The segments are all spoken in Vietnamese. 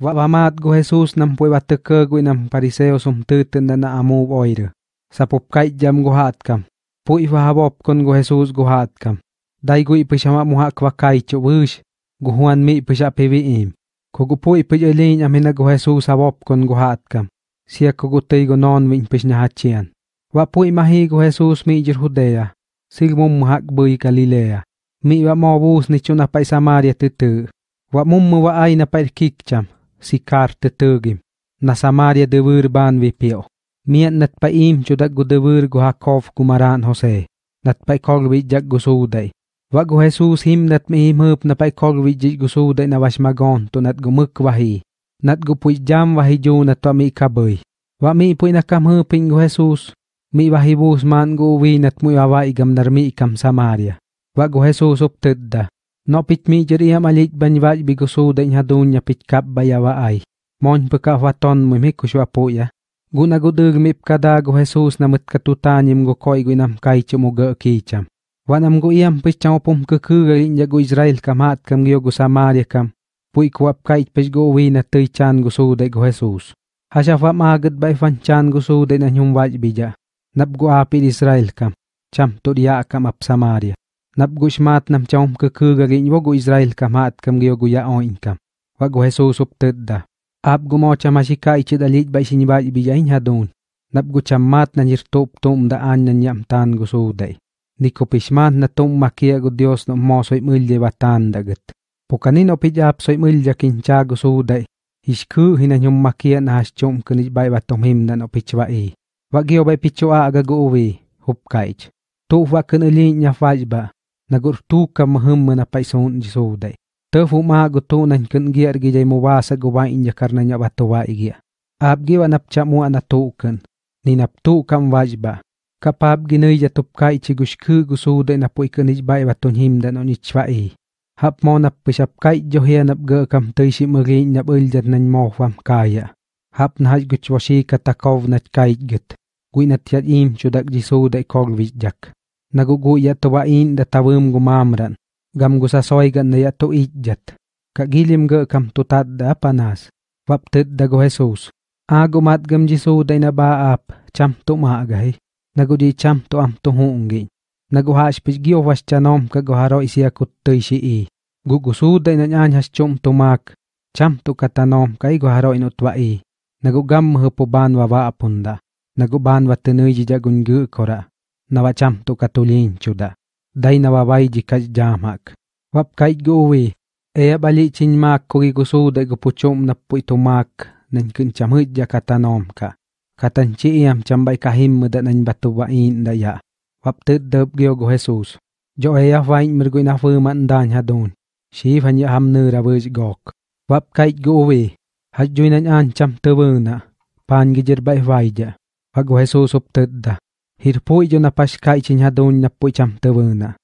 Wa'wamat go Jesus nam pue bateke gui nam pariseo sumtuten dana amu oire. Sapopkai jam go hatkam. Pu iwahabop kon go Jesus go hatkam. Dai gui pishama muhak wakai cho Gue huan mi pisha pevi im. Kogu pu ipijelin amena go Jesus habop kon go hatkam. Sia tei go non mi pishna hachian. Wa pu imahi go Jesus mi jir Hudea. Silmum muhak bui kalilea. Mi wa mobus ni chuna pai Samaria tutu. Wa mummu wa aina pai kikcham. Sikar te tăgim, na Samaria de vâr ban vi pio. Mien nat pa im chudak gu de vâr gu Hakov gu maran Jose, nat pa kol vi jak gu sudai. Wa gu Jesus him nat mi im hup na pa kol vi jik gu sudai na wash magon to nat gu muk wahi. Nat gu pui jam wahi ju nat wa mi kabui. Wa mi pui na kam hupin gu Jesus, mi wahi bus man gu vi nat mui wa igam nar mi kam Samaria. Wa gu Jesus up tedda. No pitmi mi jer ia malit banywaj bigo da nya dunya pit kap bayawa ay. Mon peka waton mu mi kuswa po ya. Guna gudug mip kada go Jesus na mut katutanyim go koi go nam kai chumuga kicham. Wanam go iam pichang chao pum ke ku ga inya go Israel kamat kam gyo go Samaria kam. Pui kuap kai pich go wi na tui chan go su da go Jesus. Hasha fa magad bay fan chan go su da na nyum waj bija. Nap go api Israel kam. Cham to kam ap Samaria. nap gushmat nam chom ke ke ga gi go Israel kamat kam gi go ya on inkam go heso sup tedda आप गुमो चमाशिका Ichit allies bi बाज बिजाइन हादून nap go chamat na nir top tom da an nan yam tan go so dai ni ko pishmat na tom ma makia go dios no mo soi mul de batan da gat po pokanin o pijap soi mul ja kin cha go so dai hishku hina nyum makia na has chom kini bai ba tom him na no pichwa e wa wagi obai pichwa aga go uwe hup kaich to wa kan li nya faj ba nagurtuka mahemma na paison jisoudai tefu ma gutuna kengia gi jai muwasa gwa inja karna nya batowa igia abgi wa napcha mu anatukan ni naptukam wajba kapab ginai jatupka ichigushku gusude na poikan ijba ibatun himda no nichwai hap mo nap pisapkai johia nap ge kam teisi meri nap ul jatnan mo fam kaya hap na haj guchwashi katakov nat kai gut guinat yat im chudak jisude kog vijjak naguguya to wain da tawim gumamran, gam gusasoy gan na yato ijat. Kagilim ga kam tutat da panas, waptit da go Jesus. Agumat gam jisu day na baap, cham to maagay, nagudi cham to am to huungi. Naguhash pisgio was chanom kagoharo isia kuttay si i. Gugusu day na nyan has chum tumak, cham to katanom nagu gam inutwai. Nagugam mahupuban wawa apunda. Naguban watanoy jijagun gu kora. Nawacham tu katulin chuda. Dai nawabai jikas jamak. Wap kai gowi e bali chinmak mak ko gi na pui to mak. Nan kun katanom ka. Katan chi iam chambai kahim muda nan batu wa in da ya. Wap tet deb gyo go jesus. Jo e ya vain mir go na fu dan ha don ya ham nơ ra gok. Wap kai gowi ha join an cham te pan gijir bay bai vai jesus up da. hirpo ijo na paska ichi nyadon Hirpui yo napashka ichinyadun na tevuna.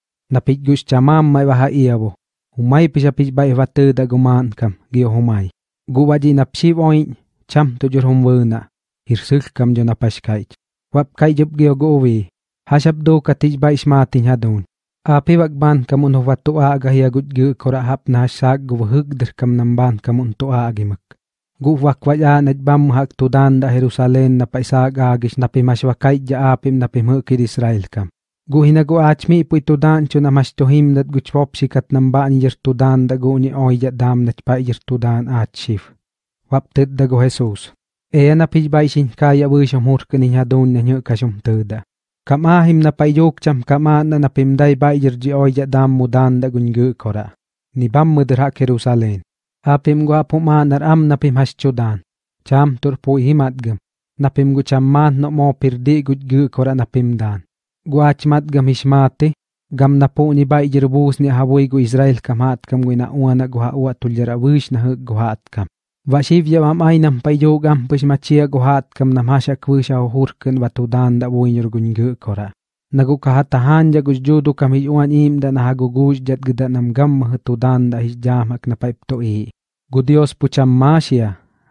gus chamam mai baha iabo. Humay pisapich bai va te da guman kam vatuda humai gu humay. na napshib oin cham to jor hom wena hir sik kam jo na tujur ich Hirsukam kai napashkaich. Wapkai go gio ha shab do katij bai ismatin hadun. Api wagban kora hap na gio gu nashag guvahugdr kam nam ban kam namban kamun toa agimak. guwak waya najbam hak tudan da Jerusalem na paisa gagish na pimashwakay ja apim na pimukid Israel kam. Guhina gu achmi ipu tudan chun amashtohim dat guchpop sikat namba ni yertudan da guni oy ja dam na chpa yertudan achif. Waptet da gu Jesus. Eya na pijbay sin kaya wisham hurk ni hadun na nyuk kasum tuda. Kama him na payuk cham kama na napimday ba yerji oy ja dam mudan da gungu kora. Nibam mudrak Jerusalem. apim gua puma nar am napim haschudan. Cham turpu himatgam. Napim gu chamman no mo pirdi gu gu kora napim dan. Gua chmat gam hishmati. Gam napu ni bai jirbus ni hawai gu Israel kamat kam gu na uana gu hawa tuljara wish na hug gu hat kam. Vashiv ya mam ainam payogam pishmachia gu hat kam namhasha kwisha hurkan vatudan da wuin yurgun gu kora. नगु कहा तहान ज गुजो दु कम हिज ओन इम द नहा गुगुज जत गद नम गम मह तो दान द हिज जाम हक न पाइप तो ए गुदियोस पुचम माशिया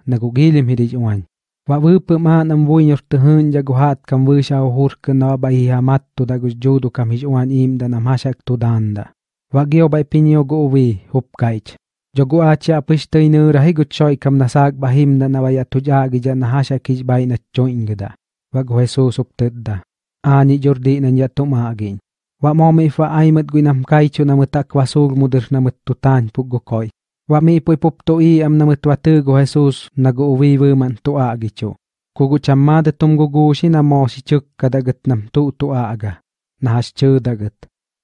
नगु गिलिम हिज ओन व व प मा नम वो इन त हन ज गुहात कम व शा होर क न बाई हा मत तो द गुजो दु कम हिज इम द नम हाशक तो दान द व गियो बाई पिनियो गो वे हुप काइच जगो आचा पिस्तै न रहि गु चोय कम नसाक बाहिम न नवाया तुजा गि जन हाशक हिज बाई न चोइंगदा व गोयसो सुप्तदा Ani jordi na niya tumagin. Wa mo may fa ay mat gwinam kaycho na matak wasug mudir na matutan pugokoy. Wa mi po ipupto i am na matwatu go Jesus nag-uwi man tuagi cho. Kugu chamada tum gugushi na mo si chuk kadagat nam tu tuaga. Nahas dagat.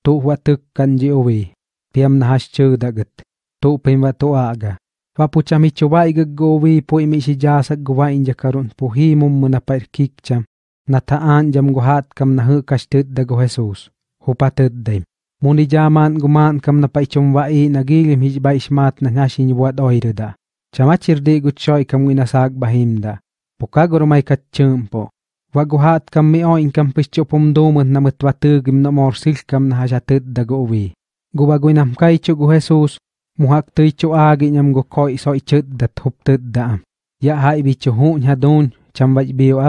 Tu watuk kanji uwi. Piam nahas dagat. Tu pim wa tuaga. Wa puchami chubai gaggowi po imi si jasag guwain jakarun po himum muna natha an jam guhat kam na kashtut da go Jesus. hupatut dem. Muni jaman guman kam na paichum wai nagilim hijba ismat na nashin yuwat oirida. Chamachir di gutsoy kam winasag bahimda. Pokagor may katchumpo. Waguhat kam mi oin kam pischo pumdumun na matwatugim na morsil kam na hajatut da go uwi. Gubaguinam kaicho gu Jesus. Muhak tuycho agi nyam go koi so ichut dat huptit daam. Ya hai bi chu hun nya don cham ap. bi go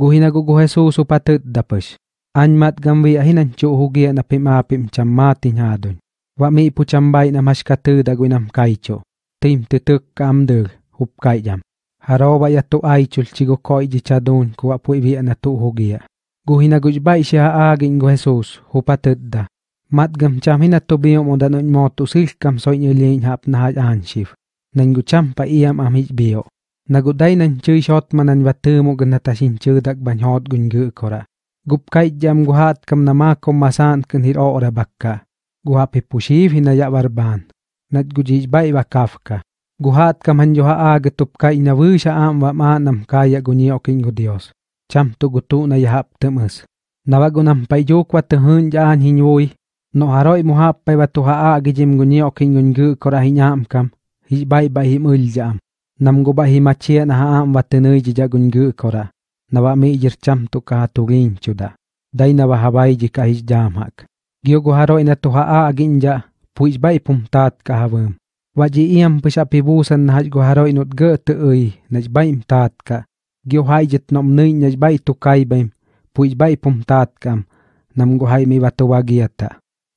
go Jesus upatit dapesh. Anymat gamwi ahinan chu hugia na pimapim chammatin hadun. Wa mi pu chambay na maskatu da guinam kaicho. Tim tutuk kamdul hup kaijam. Haroba ya tu ay chul chigo koi ji chadun kuwa pu ibi na tu hugia. Guhina gujbay siya agin go Jesus hupatit da. Mat gam cham hina to biyo mo danon motu tu soy nyilin hap na haj anshif. Nan cham pa iyam am biyo. Naguday nan chui shot manan watu mo ganatasin chudak banyhot gungu kora. Gup kai jam guhat kam nama kom masan kan hir ora bakka. Guha pipushif hina ya barban. Nat gujij bai bakafka. Guhat kam han joha aga tup kai na dạ wusha am wa ma nam kaya dạ guni okin gu Dios. Cham tu gutu na dạ yahap temes. Nawagunam payjuk wat tehun jaan hinyui. No haroi muhap pay watu tuha agi jim gunyi okin gungu kora hinyam kam. Hijbay bai him uljam. namguba himachia na haam watenui jijagungu kora nawami jircham tuka tugin chuda daina wahabai jikahis jamhak gioguharo ina tuhaa aginja puisbai pumtat kahawem waji iam pisa pibusan nahaj guharo inut ge teui najbaim tatka giohai jitnom nui najbai tukai bem puisbai pumtat kam namguhai mi watuwagiata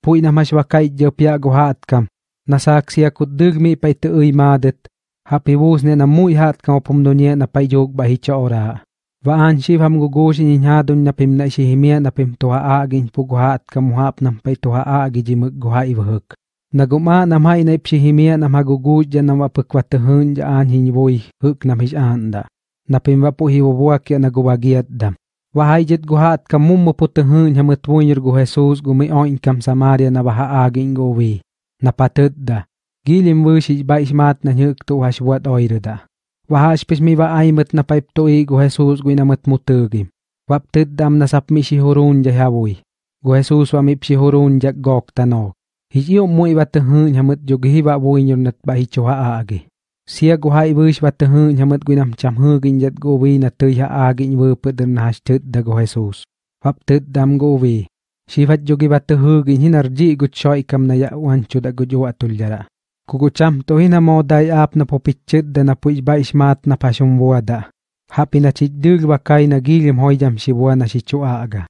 pui namashwakai jopiaguhat kam nasaksia kudug mi pai teui madet hapibus ne namuihat kaupum dunia na payuk bahicha ora. Vaan shiv ham gugus ininya dun na pim na shihimia na pim tuha agin puguha at kamuhap nam pay tuha agi jimuk guha ivhuk. Naguma nam hai na ipshihimia nam hagugus jan nam apukwatahun jaan hinyiboy huk nam hishanda. Napim wapu hiwabua kia naguwagiat dam. Wahai jit guha at kamum maputahun hamutwunyur gu Jesus gumi oinkam samaria na baha agin gowi. Napatid da. Gilim wushi ba ismat na nyuk tu hash haswat oirda. Wahas pis mi ba ay mat na paip tu i go Jesus gui na mat mutugim. Wap tid dam na sap mi si hurun ja hawoy. Go Jesus wa mi si hurun jak gok tanog. Hiyo mo i wat hun nyamat jog hi ba woy nyon nat ba hi choha agi. Sia go hai wish wat hun nyamat gui nam cham hu gin jat go vi na tu ya agi ni wo put hash has da go Jesus. Wap tid dam go vi. Sifat jogi wat hu gin hinarji gu choy kam na ya wan chuda gu go jo atul jara. Kugucham tohina mo day ap na popitchit da na puiba ismat na pasumbuada. Hapi na chidil wakay na gilim hoy hoydam shibuwa na shichua aga.